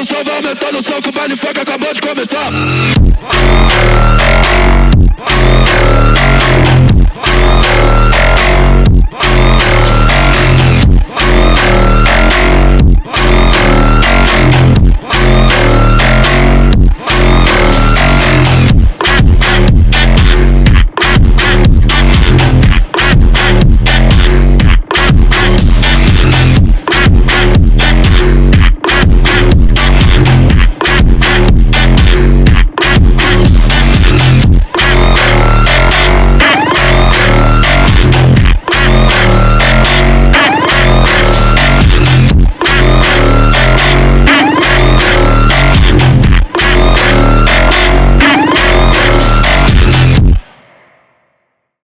aumentando o som, vai aumentando o som, que o baile funk acabou de começar.